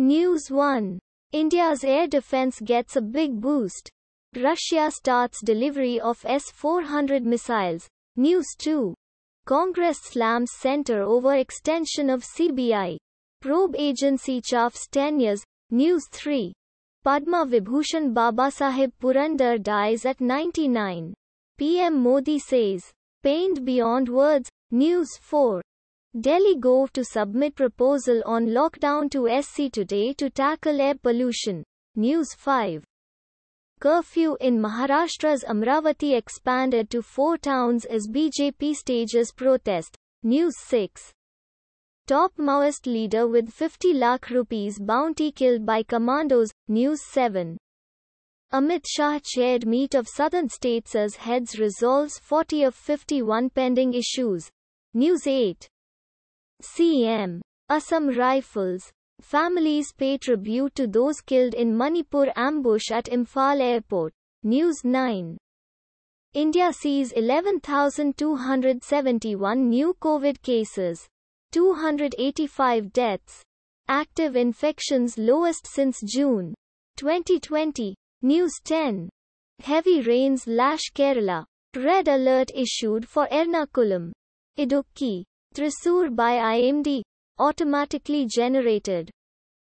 News 1. India's air defense gets a big boost. Russia starts delivery of S-400 missiles. News 2. Congress slams center over extension of CBI. Probe agency chafs 10 years. News 3. Padma Vibhushan Babasaheb Purandare dies at 99. PM Modi says, pained beyond words. News 4. Delhi Gov to submit proposal on lockdown to SC today to tackle air pollution. News 5. Curfew in Maharashtra's Amravati expanded to four towns as BJP stages protest. News 6. Top Maoist leader with 50 lakh rupees bounty killed by commandos. News 7. Amit Shah chaired meet of southern states as heads resolves 40 of 51 pending issues. News 8. CM. Assam Rifles. Families pay tribute to those killed in Manipur ambush at Imphal Airport. News 9. India sees 11,271 new COVID cases. 285 deaths. Active infections lowest since June 2020. News 10. Heavy rains lash Kerala. Red alert issued for Ernakulam. Idukki. Thrissur by IMD. Automatically generated.